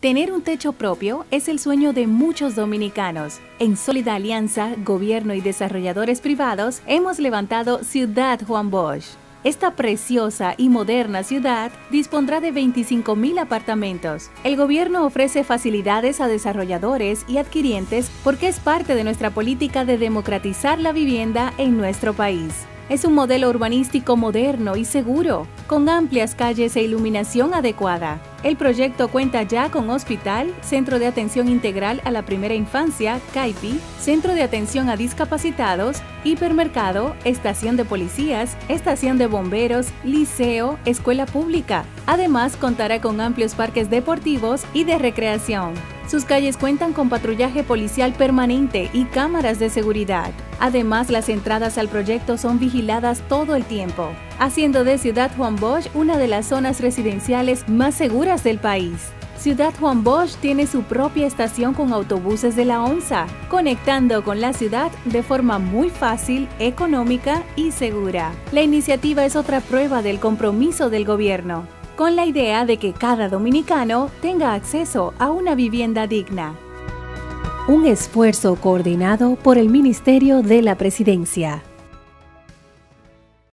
Tener un techo propio es el sueño de muchos dominicanos. En sólida alianza, gobierno y desarrolladores privados, hemos levantado Ciudad Juan Bosch. Esta preciosa y moderna ciudad dispondrá de 25.000 apartamentos. El gobierno ofrece facilidades a desarrolladores y adquirientes porque es parte de nuestra política de democratizar la vivienda en nuestro país. Es un modelo urbanístico moderno y seguro, con amplias calles e iluminación adecuada. El proyecto cuenta ya con hospital, centro de atención integral a la primera infancia, CAIPI, centro de atención a discapacitados, hipermercado, estación de policías, estación de bomberos, liceo, escuela pública. Además, contará con amplios parques deportivos y de recreación. Sus calles cuentan con patrullaje policial permanente y cámaras de seguridad. Además, las entradas al proyecto son vigiladas todo el tiempo, haciendo de Ciudad Juan Bosch una de las zonas residenciales más seguras del país. Ciudad Juan Bosch tiene su propia estación con autobuses de la ONSA, conectando con la ciudad de forma muy fácil, económica y segura. La iniciativa es otra prueba del compromiso del gobierno con la idea de que cada dominicano tenga acceso a una vivienda digna. Un esfuerzo coordinado por el Ministerio de la Presidencia.